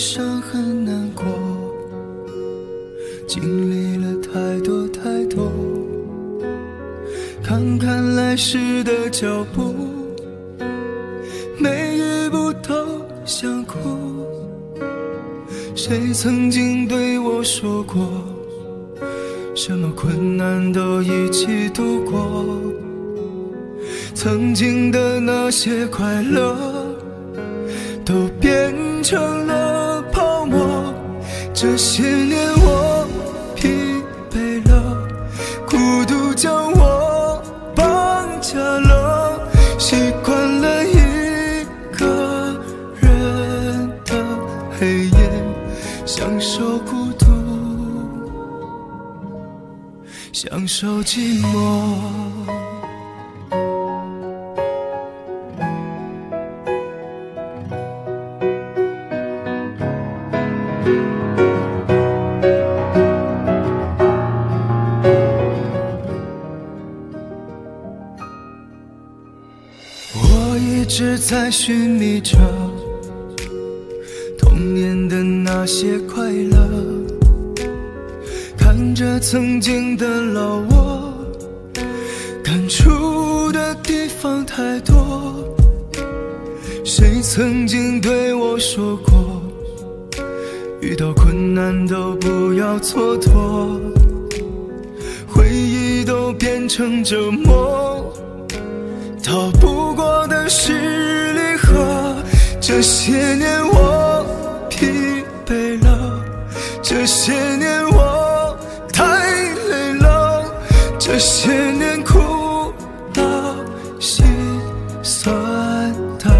伤很难过，经历了太多太多，看看来时的脚步，每一步都想哭。谁曾经对我说过，什么困难都一起度过？曾经的那些快乐，都变成了。这些年我疲惫了，孤独将我绑架了，习惯了一个人的黑夜，享受孤独，享受寂寞。一直在寻觅着童年的那些快乐，看着曾经的老我，感触的地方太多。谁曾经对我说过，遇到困难都不要蹉跎，回忆都变成折磨。逃不过。这些年我疲惫了，这些年我太累了，这些年苦了心酸的，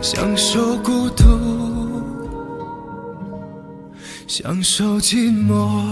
享受孤独，享受寂寞。